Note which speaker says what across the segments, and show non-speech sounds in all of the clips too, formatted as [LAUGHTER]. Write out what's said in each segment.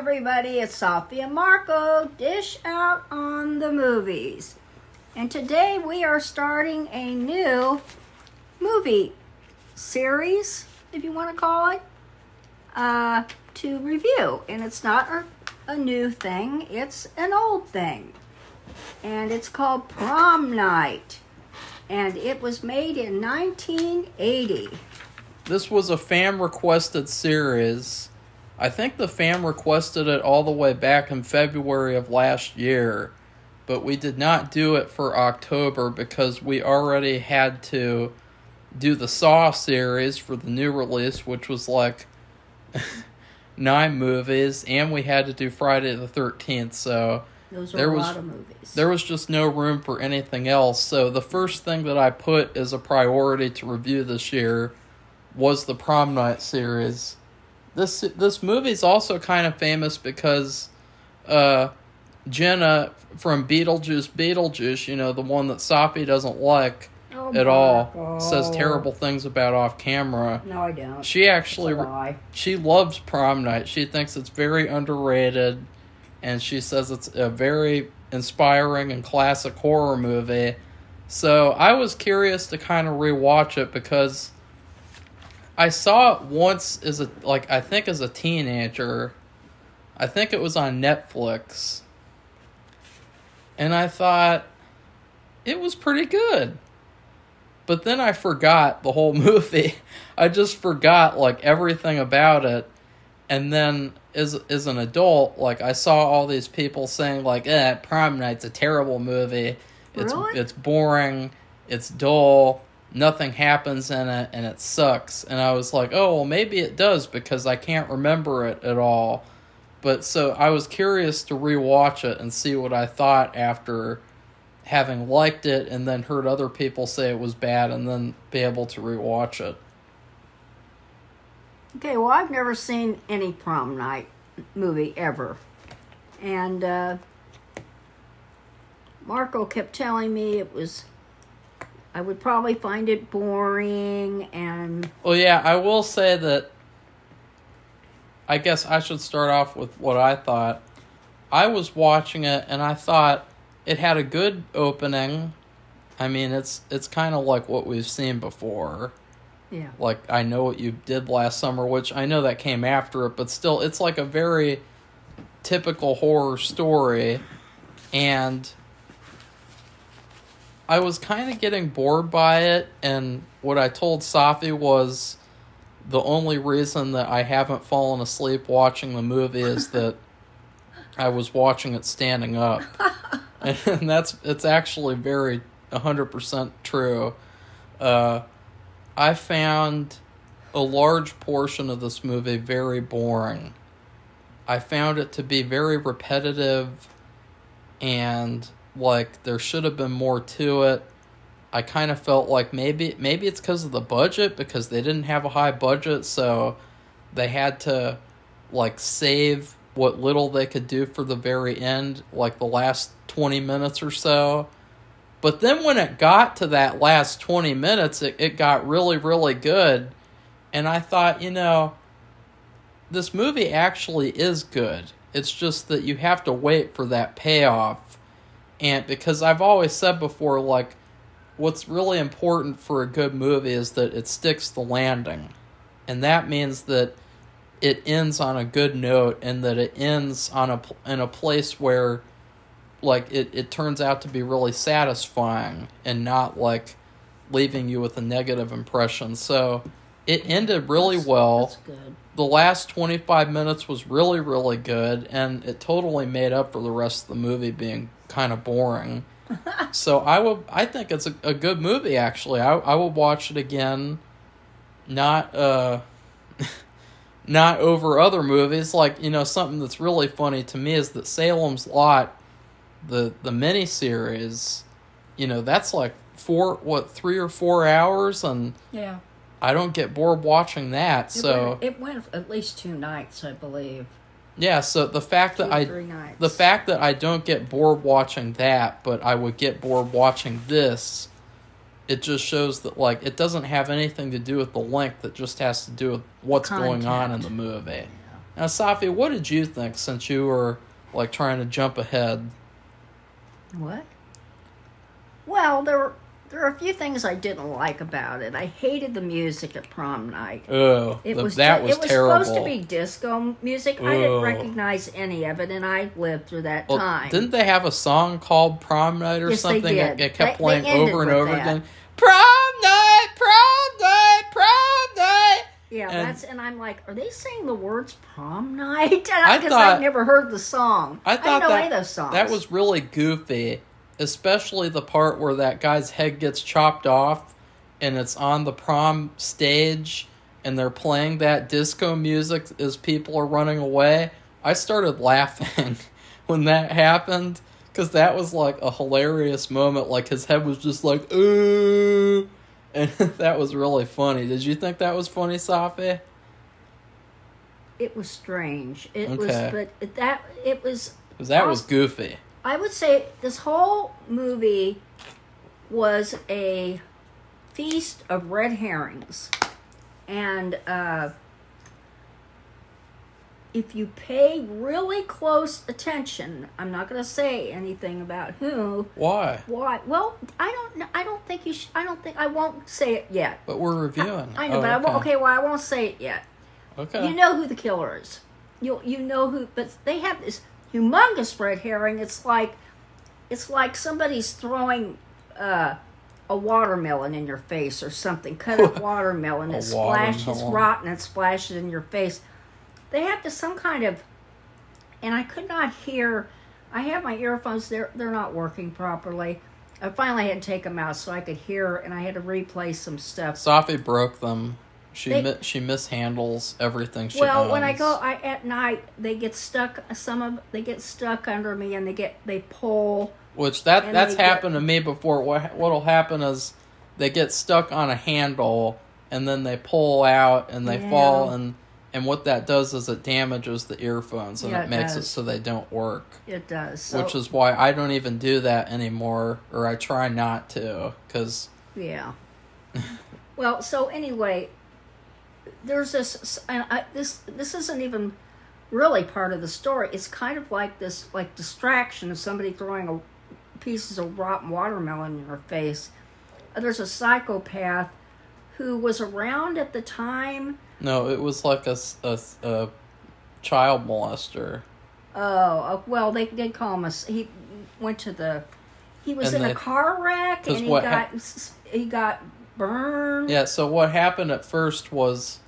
Speaker 1: everybody, it's Safi and Marco, dish out on the movies. And today we are starting a new movie series, if you want to call it, uh, to review. And it's not a, a new thing, it's an old thing. And it's called Prom Night. And it was made in 1980.
Speaker 2: This was a fan requested series. I think the fan requested it all the way back in February of last year, but we did not do it for October because we already had to do the Saw series for the new release, which was like [LAUGHS] nine movies, and we had to do Friday the 13th, so
Speaker 1: Those
Speaker 2: There
Speaker 1: a
Speaker 2: was-
Speaker 1: lot of movies.
Speaker 2: there was just no room for anything else. So the first thing that I put as a priority to review this year was the Prom Night series. This this movie's also kind of famous because uh, Jenna from Beetlejuice, Beetlejuice, you know the one that Safi doesn't like
Speaker 1: Oh,
Speaker 2: at all,
Speaker 1: Marco.
Speaker 2: says terrible things about off camera.
Speaker 1: No, I don't.
Speaker 2: She actually
Speaker 1: It's a lie.
Speaker 2: she loves prom night. She thinks it's very underrated, and she says it's a very inspiring and classic horror movie. So I was curious to kind of rewatch it because I saw it once as a like I think as a teenager. I think it was on Netflix. And I thought it was pretty good. But then I forgot the whole [LAUGHS] movie. I just forgot like everything about it. And then as as an adult, like I saw all these people saying like, "Eh, Prom Night's a terrible movie. It's
Speaker 1: Really?
Speaker 2: it's boring, it's dull, nothing happens in it and it sucks." And I was like, "Oh, well maybe it does because I can't remember it at all." But so I was curious to rewatch it and see what I thought after having liked it and then heard other people say it was bad and then be able to rewatch it.
Speaker 1: Okay, well, I've never seen any prom night movie ever. And uh, Marco kept telling me it was, I would probably find it boring and,
Speaker 2: Well, yeah, I will say that. I guess I should start off with what I thought. I was watching it and I thought it had a good opening. I mean, it's it's kind of like what we've seen before.
Speaker 1: yeah.
Speaker 2: Like I know what you did last summer, which I know that came after it, but still, it's like a very typical horror story, and I was kind of getting bored by it. And what I told Safi was the only reason that I haven't fallen asleep watching the movie is [LAUGHS] that I was watching it standing up, [LAUGHS] [LAUGHS] and that's it's actually very hundred percent true. Uh, I found a large portion of this movie very boring. I found it to be very repetitive and like there should have been more to it. I kind of felt like maybe maybe it's because of the budget because they didn't have a high budget so they had to like save what little they could do for the very end like the last 20 minutes or so. But then when it got to that last 20 minutes, it, it got really, really good. And I thought, you know, this movie actually is good. It's just that you have to wait for that payoff. And because I've always said before, like, what's really important for a good movie is that it sticks the landing. And that means that it ends on a good note and that it ends on a in a place where like it, it turns out to be really satisfying and not like leaving you with a negative impression. So it ended really
Speaker 1: That's-
Speaker 2: well.
Speaker 1: That's good.
Speaker 2: The last 25 minutes was really, really good, and it totally made up for the rest of the movie being kind of boring. [LAUGHS] so I would, I think it's a, a good movie actually. I I would watch it again. Not uh, [LAUGHS] not over other movies. Like you know, something that's really funny to me is that Salem's Lot, the the miniseries, you know, that's like four what three or four hours, and
Speaker 1: Yeah.
Speaker 2: I don't get bored watching that.
Speaker 1: It
Speaker 2: So
Speaker 1: went, it went at least two nights, I believe.
Speaker 2: yeah, so the fact
Speaker 1: Two
Speaker 2: that I
Speaker 1: nights.
Speaker 2: the fact that I don't get bored watching that, but I would get bored watching this, it just shows that like it doesn't have anything to do with the length. It just has to do with what's going on in the movie. Now, Safi, what did you think since you were like trying to jump ahead?
Speaker 1: What? Well, there were there are a few things I didn't like about it. I hated the music at prom night.
Speaker 2: Oh,
Speaker 1: It was
Speaker 2: that was
Speaker 1: it was
Speaker 2: terrible.
Speaker 1: supposed to be disco music. I didn't recognize any of it, and I lived through that
Speaker 2: Well,
Speaker 1: time.
Speaker 2: didn't they have a song called Prom Night or
Speaker 1: Yes,
Speaker 2: something that,
Speaker 1: did.
Speaker 2: that kept
Speaker 1: They- they
Speaker 2: playing
Speaker 1: ended
Speaker 2: over and over
Speaker 1: that.
Speaker 2: again? Prom night, prom night, prom night.
Speaker 1: yeah,
Speaker 2: and-
Speaker 1: that's and I'm like, are they saying the words prom night? [LAUGHS] Because
Speaker 2: I
Speaker 1: I've never heard the song.
Speaker 2: I
Speaker 1: didn't
Speaker 2: thought
Speaker 1: know
Speaker 2: that
Speaker 1: any of those songs.
Speaker 2: that was really goofy, especially the part where that guy's head gets chopped off, and it's on the prom stage, and they're playing that disco music as people are running away. I started laughing [LAUGHS] when that happened because that was like a hilarious moment. Like his head was just like ooh, [LAUGHS] and [LAUGHS] that was really funny. Did you think that was funny, Safi?
Speaker 1: It was strange. It was, but that it was.
Speaker 2: That was goofy.
Speaker 1: I would say this whole movie was a feast of red herrings. And uh, if you pay really close attention, I'm not going to say anything about who,
Speaker 2: Why?
Speaker 1: why. Well, I don't. I don't think you. Should, I don't think I won't say it yet.
Speaker 2: But we're reviewing.
Speaker 1: I know,
Speaker 2: Oh,
Speaker 1: but I won't. Okay, well, I won't say it yet.
Speaker 2: Okay.
Speaker 1: You know who the killer is. You you know who, but they have this humongous red herring. It's like it's like somebody's throwing uh, a watermelon in your face or something. Cut up [LAUGHS] watermelon.
Speaker 2: A
Speaker 1: It splashes
Speaker 2: watermelon.
Speaker 1: rotten. It splashes in your face. They have to some kind of, and I could not hear. I have my earphones. They're they're not working properly. I finally had to take them out so I could hear, and I had to replace some stuff.
Speaker 2: Safi broke them. She
Speaker 1: They-
Speaker 2: mi- she mishandles everything she
Speaker 1: well, when I go I, at night, they get stuck. Some of they get stuck under me, and they get they pull.
Speaker 2: which that that's
Speaker 1: they get-
Speaker 2: happened to me before. What what'll happen is they get stuck on a handle and then they pull out and they
Speaker 1: Yeah.
Speaker 2: fall and and what that does is it damages the earphones and
Speaker 1: Yeah,
Speaker 2: it,
Speaker 1: it
Speaker 2: makes it so they don't work.
Speaker 1: It does. So,
Speaker 2: which is why I don't even do that anymore, or I try not to, because
Speaker 1: yeah. [LAUGHS] well, so anyway, there's this, and I, this this isn't even really part of the story. It's kind of like this, like distraction of somebody throwing a pieces of rotten watermelon in your face. There's a psychopath who was around at the time.
Speaker 2: no, it was like a a child molester.
Speaker 1: Oh, uh, well, they did call him a. He went to the. He was
Speaker 2: And
Speaker 1: in
Speaker 2: they-
Speaker 1: a car wreck and he got he got burned.
Speaker 2: Yeah, so what happened at first was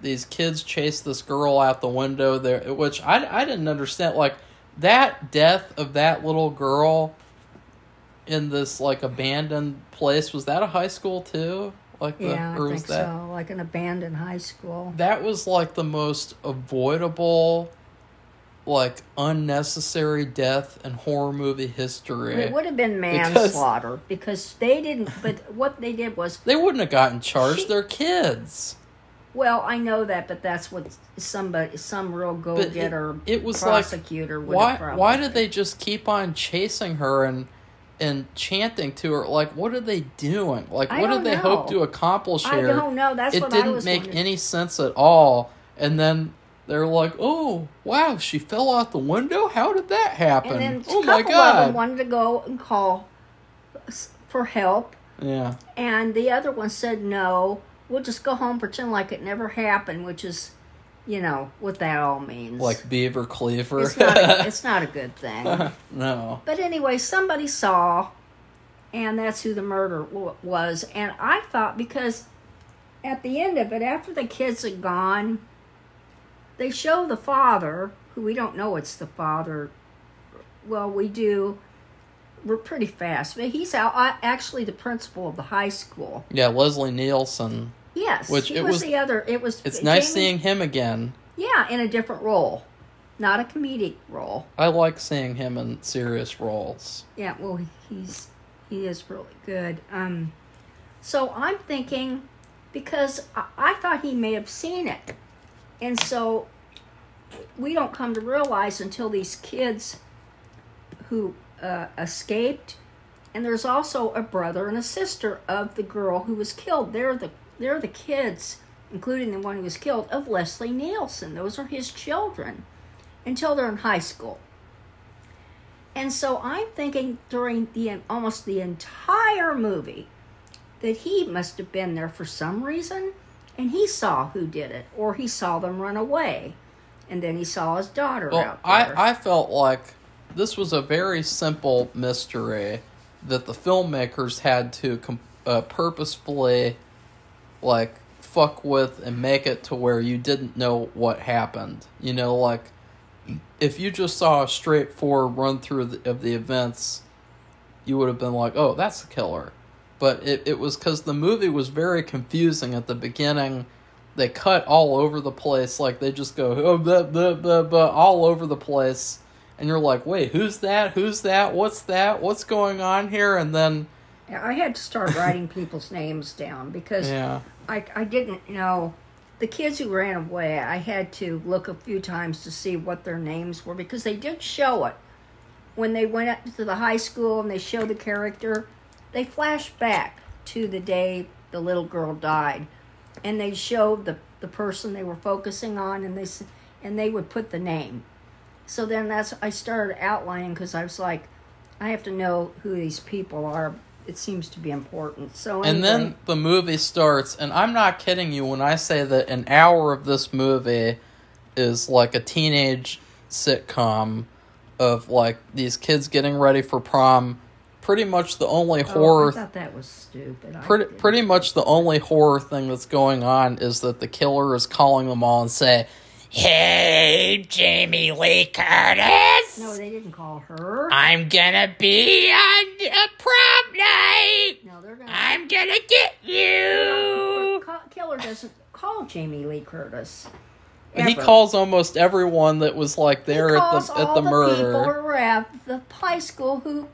Speaker 2: these kids chased this girl out the window there, which I, I didn't understand. Like, that death of that little girl in this, like, abandoned place, was that a high school too? Like, the,
Speaker 1: Yeah, I think
Speaker 2: that,
Speaker 1: so. Like an abandoned high school.
Speaker 2: That was, like, the most avoidable, like, unnecessary death in horror movie history.
Speaker 1: It would have been
Speaker 2: Because-
Speaker 1: manslaughter because they didn't. But what they did was,
Speaker 2: They wouldn't have gotten charged.
Speaker 1: She-
Speaker 2: They're kids.
Speaker 1: Well, I know that, but that's what somebody, some real go
Speaker 2: But it-
Speaker 1: getter
Speaker 2: it was like,
Speaker 1: prosecutor would
Speaker 2: why why did they just keep on chasing her and and chanting to her? Like what are they doing? Like
Speaker 1: I
Speaker 2: what did they hope to accomplish here?
Speaker 1: I don't know. That's
Speaker 2: it
Speaker 1: what
Speaker 2: didn't
Speaker 1: was
Speaker 2: make
Speaker 1: wondering.
Speaker 2: any sense at all. And then they're like oh wow she fell out the window? How did that happen?
Speaker 1: And then
Speaker 2: oh my
Speaker 1: couple of them
Speaker 2: god.
Speaker 1: wanted to go and call for help,
Speaker 2: yeah.
Speaker 1: And the other one said no. We'll just go home, pretend like it never happened, which is, you know, what that all means.
Speaker 2: like beaver cleaver
Speaker 1: it's not. A, [LAUGHS] it's not a good thing. [LAUGHS]
Speaker 2: no
Speaker 1: But anyway, somebody saw, and that's who the murder w- was. And I thought because at the end of it, after the kids had gone, they show the father, who we don't know it's the father. Well, we do. We're pretty fast, but he's out, uh, actually the principal of the high school.
Speaker 2: yeah leslie nielsen
Speaker 1: Yes,
Speaker 2: Which
Speaker 1: he
Speaker 2: it
Speaker 1: was,
Speaker 2: was-
Speaker 1: the other. It was.
Speaker 2: it's nice seeing him again
Speaker 1: Yeah, in a different role, not a comedic role.
Speaker 2: i like seeing him in serious roles
Speaker 1: Yeah, well, he's he is really good. Um, so I'm thinking because I, I thought he may have seen it, and so we don't come to realize until these kids who uh, escaped, and there's also a brother and a sister of the girl who was killed. They're the they're the kids including the one who was killed, of Leslie Nielsen. Those are his children until they're in high school. And so I'm thinking during the almost the entire movie that he must have been there for some reason and he saw who did it or he saw them run away and then he saw his daughter
Speaker 2: Well,
Speaker 1: out there.
Speaker 2: I, I felt like this was a very simple mystery that the filmmakers had to com- uh, purposefully, like, fuck with and make it to where you didn't know what happened. You know, like, if you just saw a straightforward run through the, of the events, you would have been like, oh, that's the killer. But it, it was because the movie was very confusing at the beginning. They cut all over the place, like they just go oh, blah, blah, blah, blah, all over the place, and you're like, wait, who's that? Who's that? What's that? What's going on here? And then,
Speaker 1: I had to start writing [LAUGHS] people's names down because
Speaker 2: yeah,
Speaker 1: I, I didn't know the kids who ran away. I had to look a few times to see what their names were because they did show it when they went up to the high school and they showed the character. They flashed back to the day the little girl died, and they showed the the person they were focusing on, and they and they would put the name. So then that's I started outlining because I was like, I have to know who these people are. It seems to be important. So
Speaker 2: and then the movie starts, and I'm not kidding you when I say that an hour of this movie is like a teenage sitcom of like these kids getting ready for prom. Pretty much the only
Speaker 1: Oh,
Speaker 2: horror
Speaker 1: I thought that was stupid.
Speaker 2: Pretty pretty much the only horror thing that's going on is that the killer is calling them all and say, "Hey, Jamie Lee Curtis,
Speaker 1: No, they didn't call her.
Speaker 2: I'm gonna be on a prom night.
Speaker 1: no, they're gonna.
Speaker 2: I'm gonna get you."
Speaker 1: Ca- Killer doesn't call Jamie Lee Curtis.
Speaker 2: He calls almost everyone that was like there at the at
Speaker 1: all
Speaker 2: the
Speaker 1: people
Speaker 2: murder.
Speaker 1: who were at the high school who.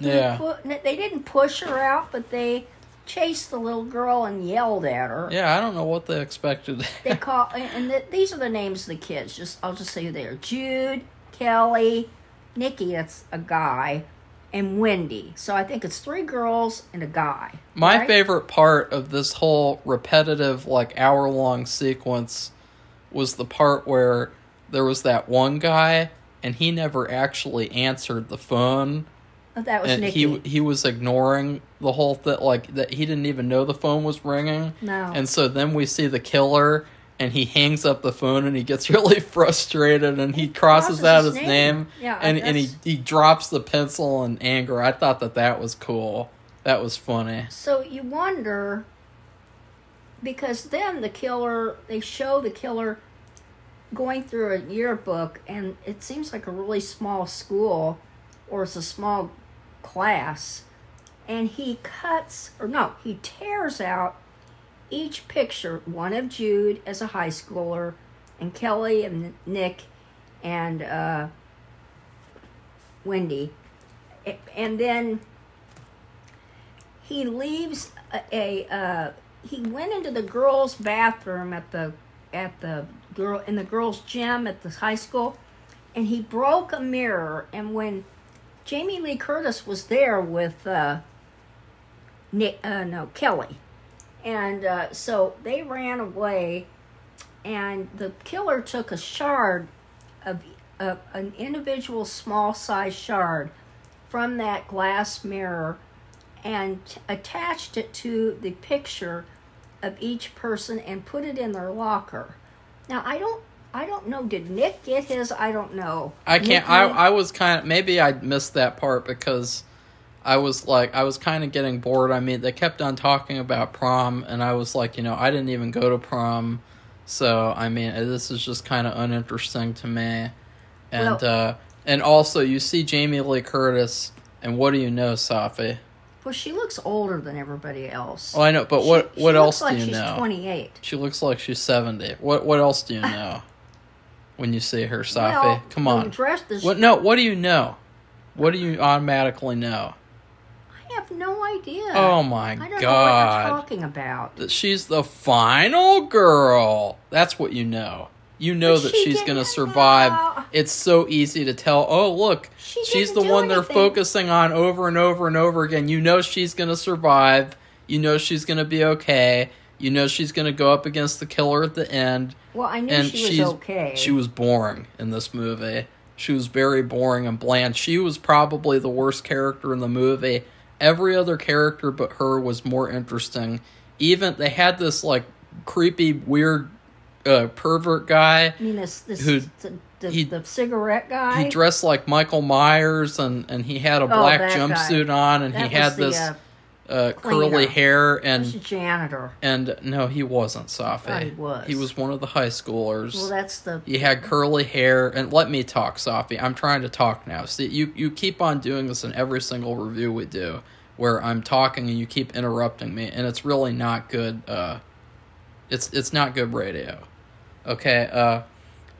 Speaker 1: who
Speaker 2: Yeah.
Speaker 1: Put, they didn't push her out, but they chased the little girl and yelled at her.
Speaker 2: Yeah, I don't know what they expected.
Speaker 1: They [LAUGHS] call and the, these are the names of the kids. Just I'll just say they are: Jude, Kelly, Nikki. That's a guy, and Wendy. So I think it's three girls and a guy.
Speaker 2: My
Speaker 1: right?
Speaker 2: favorite part of this whole repetitive, like hour long sequence was the part where there was that one guy and he never actually answered the phone
Speaker 1: Oh, that was
Speaker 2: and
Speaker 1: Nikki.
Speaker 2: he he was ignoring the whole thing like that he didn't even know the phone was ringing
Speaker 1: no.
Speaker 2: and so then we see the killer and he hangs up the phone and he gets [LAUGHS] really frustrated and he, crosses,
Speaker 1: crosses
Speaker 2: out
Speaker 1: his
Speaker 2: his
Speaker 1: name.
Speaker 2: name,
Speaker 1: Yeah,
Speaker 2: and and he, he drops the pencil in anger i thought that that was cool that was funny
Speaker 1: So you wonder because then the killer they show the killer going through a yearbook and it seems like a really small school or it's a small class and he cuts or no he tears out each picture one of jude as a high schooler and kelly and nick and uh, Wendy. And then he leaves a, a uh, he went into the girls' bathroom at the at the girl in the girls' gym at the high school, and he broke a mirror. And when Jamie Lee Curtis was there with uh, Nick, uh, no Kelly, and uh, so they ran away, and the killer took a shard of uh, an individual small size shard from that glass mirror and attached it to the picture of each person and put it in their locker. Now I don't I don't know did Nick get his I don't know.
Speaker 2: I can't. I I was kind of maybe I missed that part because I was like I was kind of getting bored. I mean, they kept on talking about prom, and I was like, you know, I didn't even go to prom, so I mean, this is just kind of uninteresting to me. And
Speaker 1: Well-
Speaker 2: uh and also, you see Jamie Lee Curtis, and what do you know, Safi?
Speaker 1: well she looks older than everybody else.
Speaker 2: Oh, I know, but
Speaker 1: She-
Speaker 2: what
Speaker 1: she
Speaker 2: what
Speaker 1: looks
Speaker 2: else
Speaker 1: like
Speaker 2: do you
Speaker 1: she's
Speaker 2: know?
Speaker 1: 28.
Speaker 2: She looks like she's seventy. What what else do you know when you see her, Safi?
Speaker 1: Well,
Speaker 2: Come on.
Speaker 1: Dress, the,
Speaker 2: What no? What do you know? What do you automatically know?
Speaker 1: I have no idea.
Speaker 2: Oh my
Speaker 1: I don't know what
Speaker 2: god.
Speaker 1: you're talking about.
Speaker 2: That she's the final girl. That's what you know. You know
Speaker 1: But
Speaker 2: that
Speaker 1: she
Speaker 2: she's going to survive.
Speaker 1: know.
Speaker 2: It's so easy to tell. Oh, look.
Speaker 1: She
Speaker 2: she's the one they're focusing on over and over and over again. You know she's going to survive. You know she's going to be okay. You know she's going to go up against the killer at the end.
Speaker 1: Well, I knew
Speaker 2: and
Speaker 1: she was
Speaker 2: she's
Speaker 1: okay.
Speaker 2: she was boring in this movie. She was very boring and bland. She was probably the worst character in the movie. Every other character but her was more interesting. Even they had this like creepy, weird uh, pervert guy.
Speaker 1: I mean, this, this
Speaker 2: Who-
Speaker 1: the, the,
Speaker 2: he-
Speaker 1: the cigarette guy.
Speaker 2: He dressed like Michael Myers and and he had a black
Speaker 1: Oh, guy.
Speaker 2: jumpsuit on and
Speaker 1: that
Speaker 2: he had
Speaker 1: the,
Speaker 2: this
Speaker 1: uh,
Speaker 2: uh, curly hair and
Speaker 1: janitor.
Speaker 2: and no, he wasn't Safi.
Speaker 1: Thought he was.
Speaker 2: He was one of the high schoolers.
Speaker 1: Well, that's the.
Speaker 2: He had curly hair, and let me talk, Safi. I'm trying to talk now. See, you you keep on doing this in every single review we do, where I'm talking and you keep interrupting me, and it's really not good. Uh, it's it's not good radio. Okay. Uh,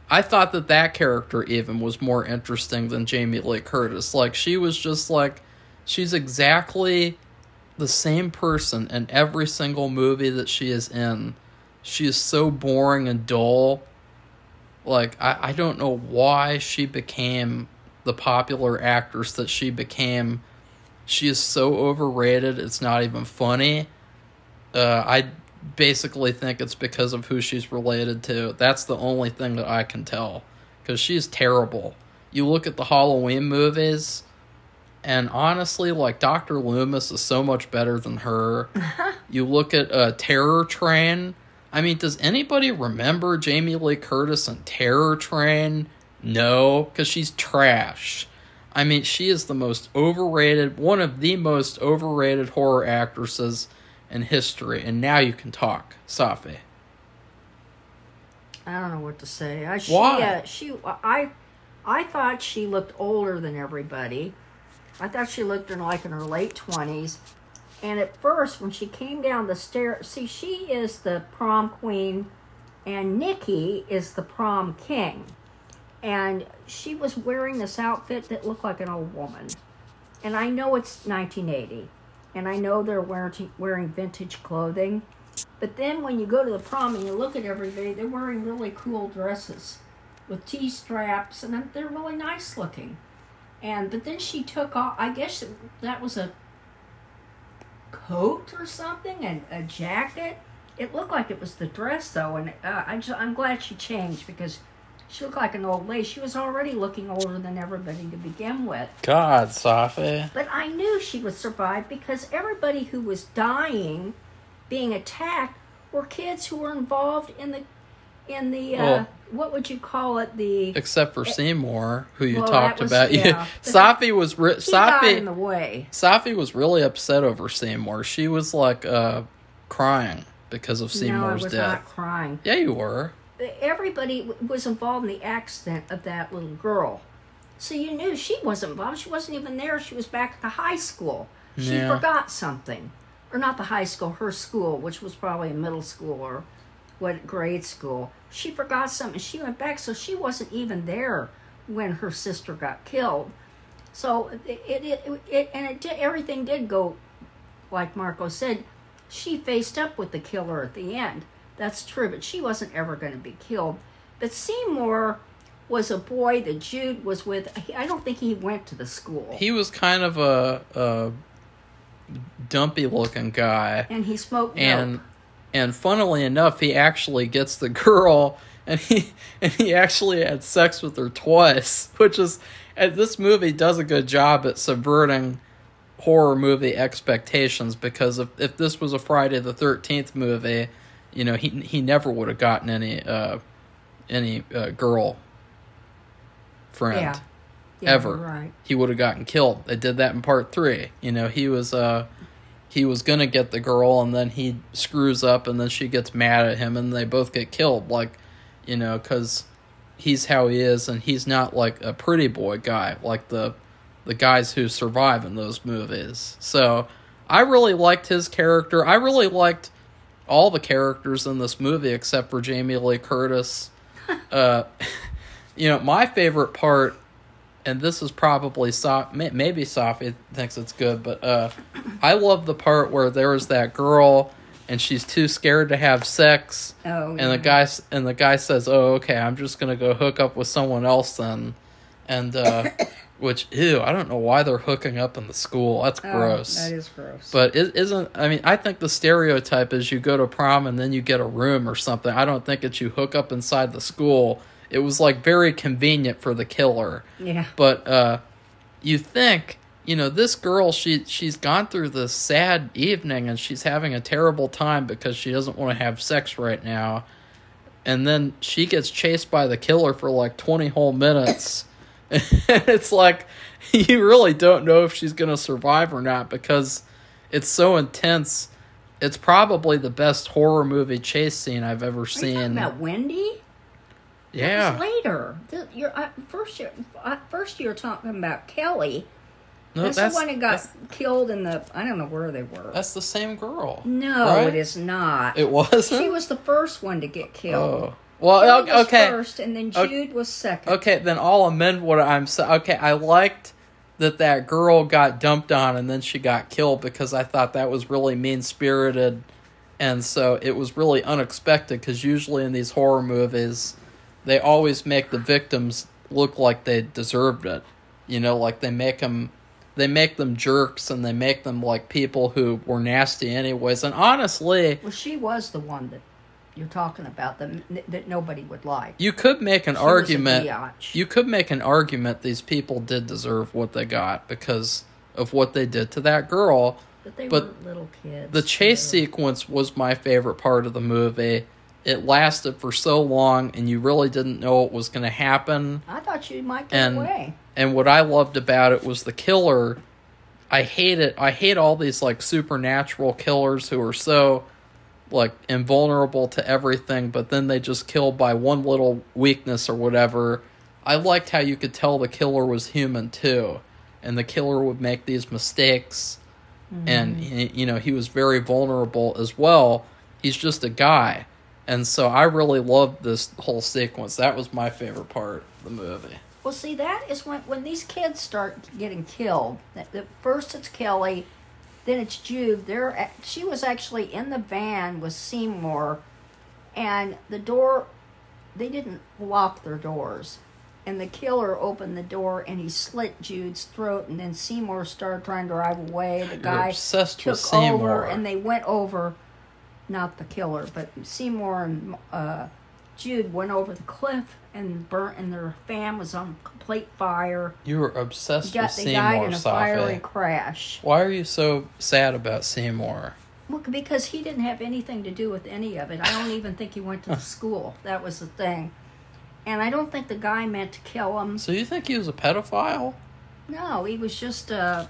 Speaker 2: I thought that that character even was more interesting than Jamie Lee Curtis. Like she was just like, she's exactly the same person in every single movie that she is in. She is so boring and dull. Like I, I don't know why she became the popular actress that she became. She is so overrated it's not even funny. Uh, i basically think it's because of who she's related to. That's the only thing that i can tell because she's terrible. You look at the halloween movies and honestly like dr loomis is so much better than her [LAUGHS] you look at uh, terror train I mean, does anybody remember Jamie Lee Curtis and Terror Train? No, because she's trash. I mean, she is the most overrated, one of the most overrated horror actresses in history. And now you can talk, Safi.
Speaker 1: I don't know what to say. I, she,
Speaker 2: Why?
Speaker 1: Uh, she, I, I thought she looked older than everybody. I thought she looked in like in her late twenties. And at first, when she came down the stairs, see, she is the prom queen, and Nikki is the prom king. And she was wearing this outfit that looked like an old woman. And I know it's 1980, and I know they're wearing wearing vintage clothing. But then when you go to the prom and you look at everybody, they're wearing really cool dresses with T straps, and they're really nice looking. And but then she took off. I guess that was a coat or something, and a jacket. It looked like it was the dress though, and uh, I just, I'm glad she changed because she looked like an old lady. She was already looking older than everybody to begin with.
Speaker 2: God, Safi.
Speaker 1: But I knew she would survive because everybody who was dying, being attacked, were kids who were involved in the, in the uh,
Speaker 2: Well-
Speaker 1: what would you call it? The
Speaker 2: Except for Seymour, who you
Speaker 1: Well,
Speaker 2: talked
Speaker 1: was-
Speaker 2: about.
Speaker 1: yeah.
Speaker 2: Safi was re-
Speaker 1: got in the way.
Speaker 2: Safi was really upset over Seymour. She was like uh, crying because of
Speaker 1: no, I
Speaker 2: Seymour's
Speaker 1: was
Speaker 2: death.
Speaker 1: not crying.
Speaker 2: Yeah, you were.
Speaker 1: Everybody was involved in the accident of that little girl. So you knew she wasn't involved. She wasn't even there. She was back at the high school. She
Speaker 2: Yeah.
Speaker 1: forgot something. Or not the high school, her school, which was probably a middle school or what grade school. She forgot something. She went back, so she wasn't even there when her sister got killed. So it, it, it, it and it did, everything did go like Marco said. She faced up with the killer at the end. That's true, but she wasn't ever going to be killed. But Seymour was a boy that Jude was with. I don't think he went to the school.
Speaker 2: He was kind of a, a dumpy looking guy.
Speaker 1: and he smoked
Speaker 2: and
Speaker 1: dope.
Speaker 2: And funnily enough he actually gets the girl and he and he actually had sex with her twice [LAUGHS] which is and this movie does a good job at subverting horror movie expectations because if, if this was a friday the 13th movie you know he he never would have gotten any uh any uh, girl friend
Speaker 1: Yeah. Yeah,
Speaker 2: ever.
Speaker 1: Right.
Speaker 2: he would have gotten killed. They did that in part three. You know, he was uh he was gonna get the girl and then he screws up and then she gets mad at him and they both get killed. Like, you know, because he's how he is and he's not like a pretty boy guy like the the guys who survive in those movies. So I really liked his character. I really liked all the characters in this movie except for Jamie Lee Curtis. [LAUGHS] uh, [LAUGHS] you know, my favorite part and this is probably soft. maybe Safi thinks it's good, but uh, I love the part where there was that girl and she's too scared to have sex,
Speaker 1: Oh,
Speaker 2: and
Speaker 1: yeah.
Speaker 2: the guy and the guy says, "Oh, okay, I'm just gonna go hook up with someone else then," and uh, [COUGHS] which ew, I don't know why they're hooking up in the school. That's gross.
Speaker 1: Oh, that is gross.
Speaker 2: But it isn't. I mean, I think the stereotype is you go to prom and then you get a room or something. I don't think it's you hook up inside the school. It was like very convenient for the killer.
Speaker 1: yeah.
Speaker 2: But uh, you think, you know, this girl, she she's gone through this sad evening and she's having a terrible time because she doesn't want to have sex right now. And then she gets chased by the killer for like 20 whole minutes. and [LAUGHS] [LAUGHS] it's like you really don't know if she's going to survive or not because it's so intense. It's probably the best horror movie chase scene I've ever
Speaker 1: Are
Speaker 2: seen.
Speaker 1: about Wendy?
Speaker 2: Yeah.
Speaker 1: was later. Th- You're, uh, first, you're, uh, first you're talking about Kelly.
Speaker 2: No,
Speaker 1: that's,
Speaker 2: that's
Speaker 1: the one that got killed in the. I don't know where they were.
Speaker 2: that's the same girl.
Speaker 1: no,
Speaker 2: right?
Speaker 1: it is not.
Speaker 2: It wasn't.
Speaker 1: she was the first one to get killed.
Speaker 2: Oh. Well,
Speaker 1: Kelly was
Speaker 2: okay.
Speaker 1: First, and then
Speaker 2: Okay.
Speaker 1: Jude was second.
Speaker 2: Okay, then I'll amend what I'm saying. Okay, I liked that that girl got dumped on and then she got killed because I thought that was really mean spirited, and so it was really unexpected because usually in these horror movies, they always make the victims look like they deserved it. You know, like they make them. They make them jerks and they make them like people who were nasty anyways. And honestly,
Speaker 1: Well, she was the one that you're talking about that that nobody would like.
Speaker 2: you could make an
Speaker 1: She
Speaker 2: argument. You could make an argument these people did deserve what they got because of what they did to that girl.
Speaker 1: but they
Speaker 2: but
Speaker 1: were little kids.
Speaker 2: The chase
Speaker 1: were-
Speaker 2: sequence was my favorite part of the movie. It lasted for so long and you really didn't know what was going to happen.
Speaker 1: I thought you might get
Speaker 2: And
Speaker 1: away.
Speaker 2: and what I loved about it was the killer. I hate it. I hate all these like supernatural killers who are so like invulnerable to everything, but then they just kill by one little weakness or whatever. I liked how you could tell the killer was human too, and the killer would make these mistakes, and mm-hmm. he, you know he was very vulnerable as well. He's just a guy, and so I really loved this whole sequence. That was my favorite part of the movie.
Speaker 1: Well, see, that is when when these kids start getting killed. That first it's Kelly, then it's Jude. They're at, she was actually in the van with Seymour, and the door, they didn't lock their doors, and the killer opened the door and he slit Jude's throat, and then Seymour started trying to drive away. The
Speaker 2: You're
Speaker 1: guy
Speaker 2: obsessed
Speaker 1: took
Speaker 2: with Seymour.
Speaker 1: over, and they went over, not the killer, but Seymour and uh, Jude went over the cliff and burnt, and their fan was on complete fire.
Speaker 2: you were obsessed
Speaker 1: Got,
Speaker 2: with
Speaker 1: they died
Speaker 2: Seymour,
Speaker 1: in a fiery crash.
Speaker 2: Why are you so sad about Seymour?
Speaker 1: Well, because he didn't have anything to do with any of it. I don't even think he went to the [LAUGHS] school. That was the thing. And I don't think the guy meant to kill him.
Speaker 2: So you think he was a pedophile?
Speaker 1: No, he was just uh,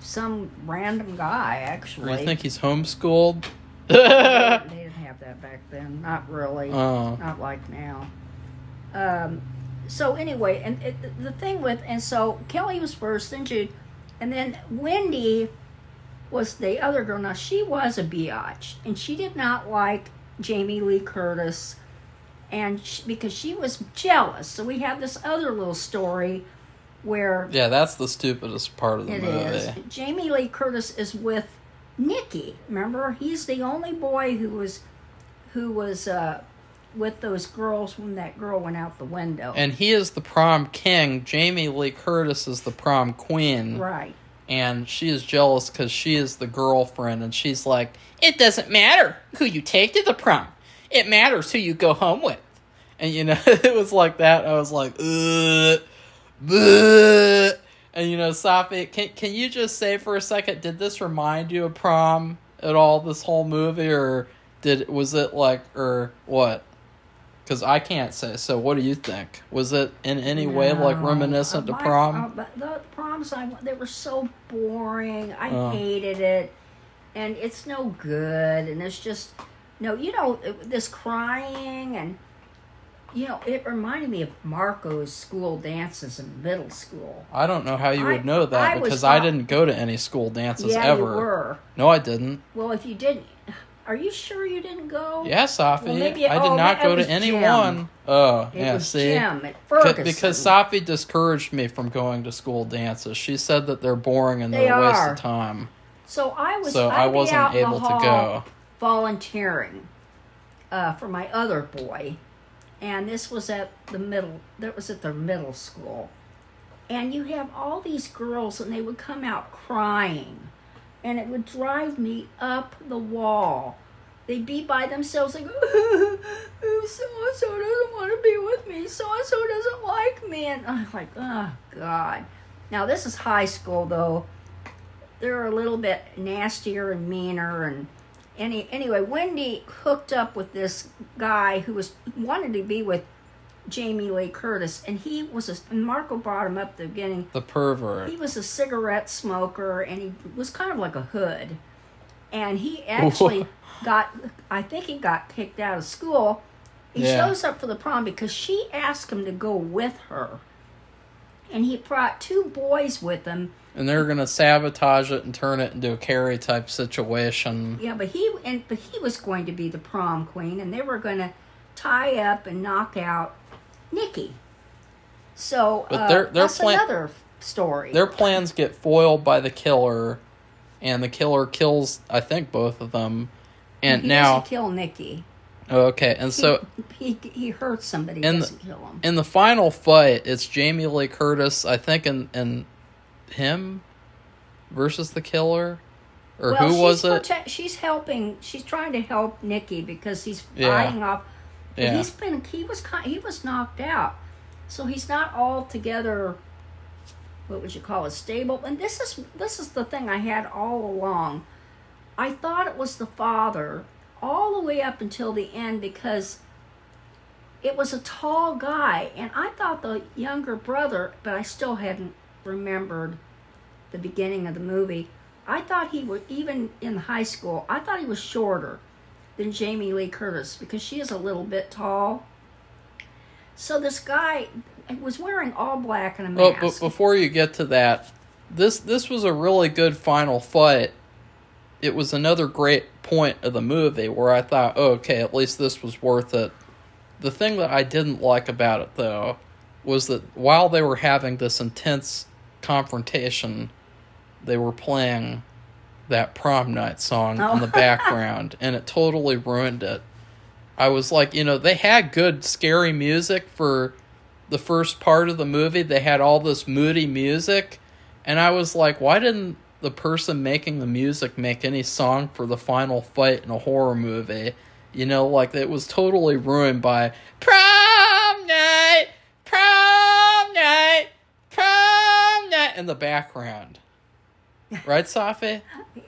Speaker 1: some random guy,
Speaker 2: Or
Speaker 1: actually.
Speaker 2: you think he's homeschooled?
Speaker 1: They, [LAUGHS] didn't, have that back then. Not really.
Speaker 2: Oh.
Speaker 1: Not like now. Um, so anyway, and it, the thing with and so Kelly was first, then Jude, and then Wendy was the other girl. Now she was a biatch, and she did not like Jamie Lee Curtis, and she, because she was jealous. So we have this other little story where
Speaker 2: Yeah, that's the stupidest part of the
Speaker 1: it
Speaker 2: movie.
Speaker 1: is. Jamie Lee Curtis is with Nicky. Remember, he's the only boy who was who was uh, with those girls when that girl went out the window.
Speaker 2: And he is the prom king. Jamie Lee Curtis is the prom queen.
Speaker 1: right.
Speaker 2: And she is jealous because she is the girlfriend. And she's like, It doesn't matter who you take to the prom, it matters who you go home with. And you know, [LAUGHS] it was like that. I was like, Ugh, bleh. And you know, Safi, can can you just say for a second, did this remind you of prom at all? This whole movie, or did was it like, or what? Because I can't say. So, what do you think? Was it in any way like reminiscent
Speaker 1: Uh,
Speaker 2: to prom?
Speaker 1: uh, but the proms I went- they were so boring. I
Speaker 2: Oh.
Speaker 1: hated it, and it's no good. And it's just no, you know, this crying and you know, it reminded me of Marco's school dances in middle school.
Speaker 2: I don't know how you
Speaker 1: I-
Speaker 2: would know that
Speaker 1: I was
Speaker 2: because I didn't go to any school dances
Speaker 1: yeah,
Speaker 2: ever.
Speaker 1: you were.
Speaker 2: No, I didn't.
Speaker 1: Well, if you didn't, are you sure you didn't go?
Speaker 2: Yeah, Safi.
Speaker 1: Well, maybe-
Speaker 2: I did
Speaker 1: oh,
Speaker 2: not go to
Speaker 1: was
Speaker 2: any
Speaker 1: Jim.
Speaker 2: one. Oh,
Speaker 1: It
Speaker 2: yeah,
Speaker 1: was
Speaker 2: see? C- Because Safi discouraged me from going to school dances. She said that they're boring and
Speaker 1: They
Speaker 2: they're a waste
Speaker 1: are.
Speaker 2: of time.
Speaker 1: so I was.
Speaker 2: So
Speaker 1: I'd
Speaker 2: I
Speaker 1: in the
Speaker 2: able to go.
Speaker 1: volunteering uh, for my other boy, and this was at the middle. That was at their middle school, and you have all these girls, and they would come out crying, and it would drive me up the wall. They'd be by themselves, like, so and so doesn't want to be with me. So and so doesn't like me, and I'm like, oh God. Now this is high school, though. They're a little bit nastier and meaner, and any anyway, Wendy hooked up with this guy who was wanted to be with Jamie Lee Curtis, and he was a. And Marco brought him up at the beginning.
Speaker 2: The pervert.
Speaker 1: He was a cigarette smoker, and he was kind of like a hood. And he actually got. I think he got kicked out of school. He
Speaker 2: Yeah.
Speaker 1: shows up for the prom because she asked him to go with her, and he brought two boys with him.
Speaker 2: and they're gonna sabotage it and turn it into a Carrie type situation.
Speaker 1: Yeah, but he and but he was going to be the prom queen, and they were going to tie up and knock out Nikki. So
Speaker 2: But
Speaker 1: uh,
Speaker 2: they're- they're
Speaker 1: that's
Speaker 2: plan-
Speaker 1: another story.
Speaker 2: Their plans get foiled by the killer, and the killer kills, I think, both of them. And
Speaker 1: he
Speaker 2: now,
Speaker 1: kill Nikki.
Speaker 2: Okay, and so
Speaker 1: he he, he hurts somebody.
Speaker 2: In the-
Speaker 1: doesn't kill him.
Speaker 2: in the final fight, it's Jamie Lee Curtis, I think, and and him versus the killer, or
Speaker 1: well,
Speaker 2: who was it?
Speaker 1: prote- she's helping. She's trying to help Nikki because he's
Speaker 2: Yeah.
Speaker 1: fighting off.
Speaker 2: Yeah.
Speaker 1: he's been he was he was knocked out, so he's not altogether. What would you call it? Stable. And this is this is the thing I had all along. I thought it was the father all the way up until the end because it was a tall guy, and I thought the younger brother, but I still hadn't remembered the beginning of the movie. I thought he was even in high school. I thought he was shorter than Jamie Lee Curtis because she is a little bit tall. So this guy was wearing all black and a mask.
Speaker 2: but before you get to that, this this was a really good final fight. It was another great point of the movie where I thought, oh, okay, at least this was worth it. The thing that I didn't like about it, though, was that while they were having this intense confrontation, they were playing that prom night song
Speaker 1: Oh.
Speaker 2: in the oh. [LAUGHS] background, and it totally ruined it. I was like, you know, they had good scary music for the first part of the movie. They had all this moody music, and I was like, why didn't the person making the music make any song for the final fight in a horror movie? You know, like it was totally ruined by prom night, prom night, prom night in the background. Right, Safi?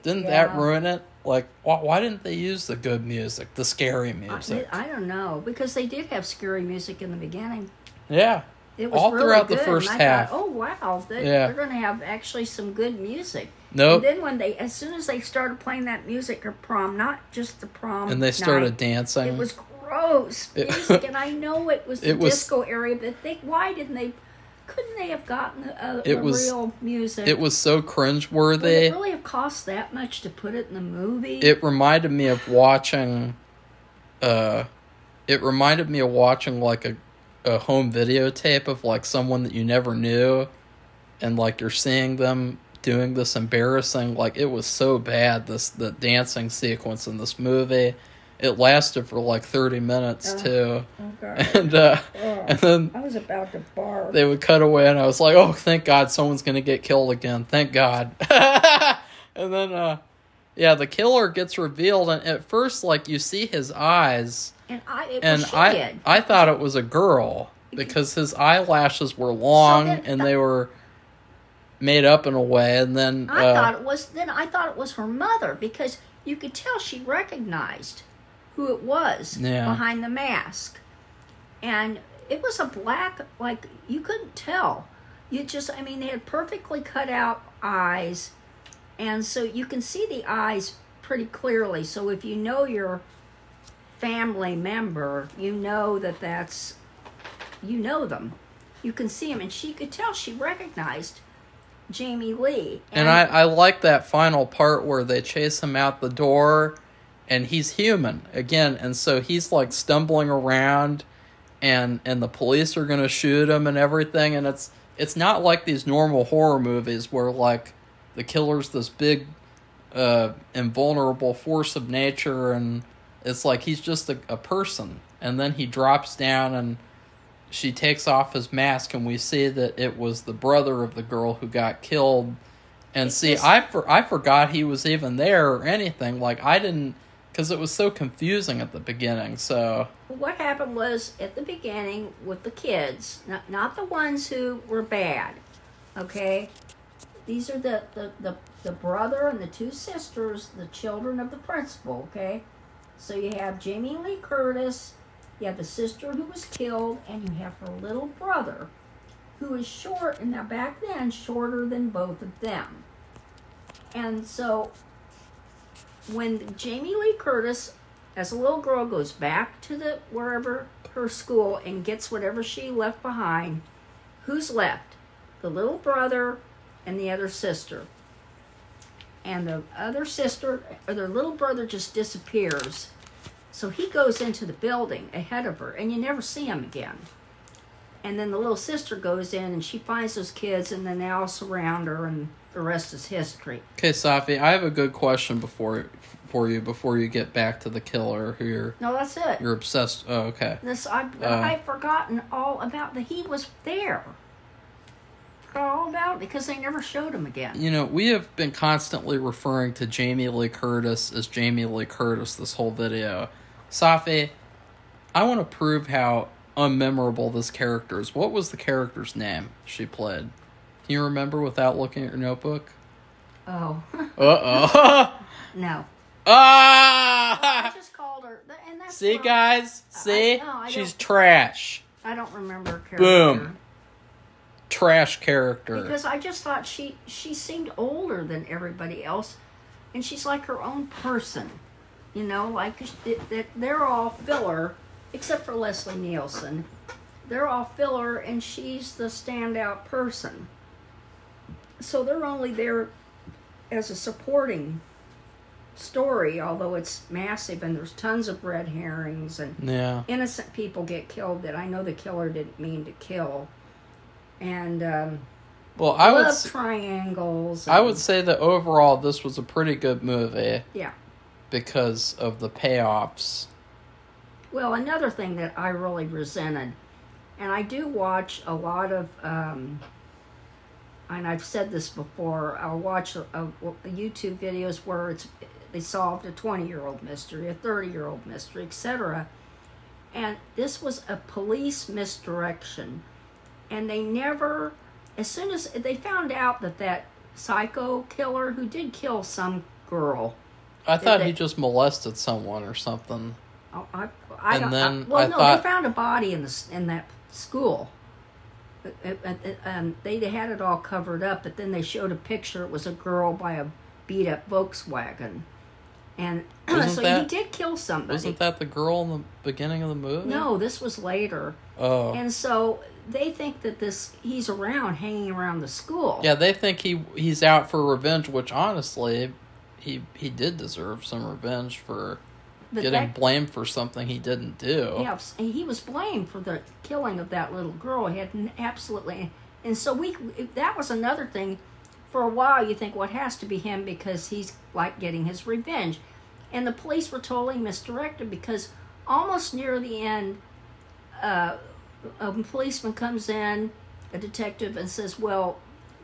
Speaker 2: Didn't [LAUGHS] that ruin it? Like, why, why didn't they use the good music, the scary music?
Speaker 1: I don't know because they did have scary music in the beginning.
Speaker 2: yeah.
Speaker 1: It was
Speaker 2: All
Speaker 1: really
Speaker 2: throughout the
Speaker 1: good,
Speaker 2: first
Speaker 1: and I
Speaker 2: half.
Speaker 1: Thought, oh wow, they,
Speaker 2: Yeah.
Speaker 1: they're going to have actually some good music.
Speaker 2: Nope.
Speaker 1: And then when they, as soon as they started playing that music at prom, not just the prom,
Speaker 2: And they started
Speaker 1: night,
Speaker 2: dancing.
Speaker 1: It was gross [LAUGHS] music, and I know it was the
Speaker 2: It was-
Speaker 1: disco area, but they, why didn't they? Couldn't they have gotten a,
Speaker 2: It was-
Speaker 1: real music?
Speaker 2: it was so
Speaker 1: Would
Speaker 2: cringeworthy.
Speaker 1: it really have cost that much to put it in the movie?
Speaker 2: it reminded me of watching uh it reminded me of watching like a a home videotape of like someone that you never knew and like you're seeing them doing this embarrassing like it was so bad this the dancing sequence in this movie it lasted for like 30 minutes
Speaker 1: Oh.
Speaker 2: too
Speaker 1: oh [LAUGHS]
Speaker 2: and uh
Speaker 1: Oh,
Speaker 2: and then
Speaker 1: I was about to barf.
Speaker 2: they would cut away and I was like, "Oh, thank God someone's going to get killed again. Thank God." [LAUGHS] and then uh yeah, the killer gets revealed and at first like you see his eyes
Speaker 1: and I, it,
Speaker 2: and I
Speaker 1: did.
Speaker 2: I thought it was a girl because his eyelashes were long
Speaker 1: then
Speaker 2: and they were made up in a way and then
Speaker 1: I
Speaker 2: uh,
Speaker 1: thought it was then I thought it was her mother because you could tell she recognized who it was
Speaker 2: Yeah.
Speaker 1: behind the mask. And it was a black like you couldn't tell. You just I mean they had perfectly cut out eyes and so you can see the eyes pretty clearly. So if you know your family member, you know that that's you know them. You can see them and she could tell she recognized Jamie Lee.
Speaker 2: And I, I like that final part where they chase him out the door and he's human again and so he's like stumbling around and and the police are gonna shoot him and everything and it's it's not like these normal horror movies where like the killer's this big uh invulnerable force of nature and it's like he's just a, a person and then he drops down and she takes off his mask and we see that it was the brother of the girl who got killed and
Speaker 1: It's
Speaker 2: see
Speaker 1: just-
Speaker 2: i for, i forgot he was even there or anything like i didn't because it was so confusing at the beginning so
Speaker 1: What happened was at the beginning with the kids, not, not the ones who were bad, okay? These are the, the, the, the brother and the two sisters, the children of the principal, okay? So you have Jamie Lee Curtis, you have the sister who was killed, and you have her little brother who is short, and now back then, shorter than both of them. And so when Jamie Lee Curtis, as a little girl, goes back to the wherever her school and gets whatever she left behind, who's left? The little brother and the other sister. And the other sister or their little brother just disappears. So he goes into the building ahead of her, and you never see him again. And then the little sister goes in and she finds those kids, and then they all surround her, and the rest is history.
Speaker 2: okay safi i have a good question before for you before you get back to the killer who you're
Speaker 1: No, that's it.
Speaker 2: you're obsessed oh okay
Speaker 1: This I
Speaker 2: Uh.
Speaker 1: I've forgotten all about that he was there. All about because they never showed him again.
Speaker 2: You know, we have been constantly referring to Jamie Lee Curtis as Jamie Lee Curtis this whole video. Safi, I want to prove how unmemorable this character is. What was the character's name she played? Can you remember without looking at your notebook?
Speaker 1: Oh [LAUGHS]
Speaker 2: Uh oh. [LAUGHS]
Speaker 1: no!
Speaker 2: Ah!
Speaker 1: I just called her, and that's
Speaker 2: See, guys? See?
Speaker 1: no, I
Speaker 2: She's
Speaker 1: don't-
Speaker 2: trash.
Speaker 1: I don't remember her character.
Speaker 2: Boom. Trash character.
Speaker 1: Because I just thought she she seemed older than everybody else, and she's like her own person. You know, like it, they're all filler, except for Leslie Nielsen. They're all filler, and she's the standout person. So they're only there as a supporting story, although it's massive and there's tons of red herrings and
Speaker 2: yeah.
Speaker 1: innocent people get killed that I know the killer didn't mean to kill. And um,
Speaker 2: Well, I would
Speaker 1: love
Speaker 2: s-
Speaker 1: triangles.
Speaker 2: I would say that overall this was a pretty good movie
Speaker 1: Yeah.
Speaker 2: Because of the payoffs.
Speaker 1: Well, another thing that I really resented, and I do watch a lot of, um, and I've said this before. I'll watch a, a, YouTube videos where it's they solved a twenty-year-old mystery, a thirty-year-old mystery, etc. And this was a police misdirection, and they never, as soon as they found out that that psycho killer who did kill some girl.
Speaker 2: I thought
Speaker 1: they-
Speaker 2: he just molested someone or something.
Speaker 1: Oh, I, I
Speaker 2: And then
Speaker 1: I, well,
Speaker 2: I
Speaker 1: no,
Speaker 2: thought-
Speaker 1: they found a body in the in that school. Uh, Um, they had it all covered up, but then they showed a picture. It was a girl by a beat up Volkswagen, and [CLEARS THROAT] so
Speaker 2: that-
Speaker 1: he did kill somebody.
Speaker 2: Wasn't that the girl in the beginning of the movie?
Speaker 1: no, this was later,
Speaker 2: Oh.
Speaker 1: and so they think that this he's around, hanging around the school.
Speaker 2: yeah, they think he he's out for revenge, which honestly, he he did deserve some revenge for
Speaker 1: but
Speaker 2: getting
Speaker 1: that,
Speaker 2: blamed for something he didn't do.
Speaker 1: Yeah, and he was blamed for the killing of that little girl. He had absolutely, and so we that was another thing. For a while, you think, well, has to be him because he's like getting his revenge, and the police were totally misdirected because almost near the end, uh, a policeman comes in, a detective, and says, "Well,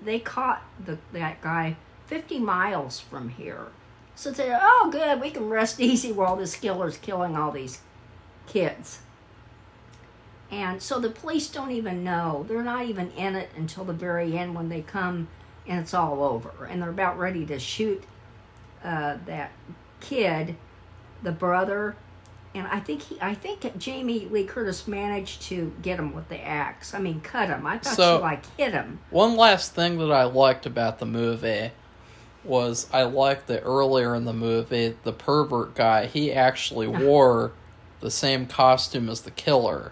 Speaker 1: they caught the that guy 50 miles from here." So they, oh, good, we can rest [LAUGHS] easy while this killer's killing all these kids. And so the police don't even know. They're not even in it until the very end when they come and it's all over. And they're about ready to shoot uh, that kid, the brother. And I think he, I think Jamie Lee Curtis managed to get him with the axe. I mean, cut him. I thought
Speaker 2: So-
Speaker 1: she like hit him.
Speaker 2: One last thing that I liked about the movie was I liked that earlier in the movie, the pervert guy, he actually wore the same costume as the killer.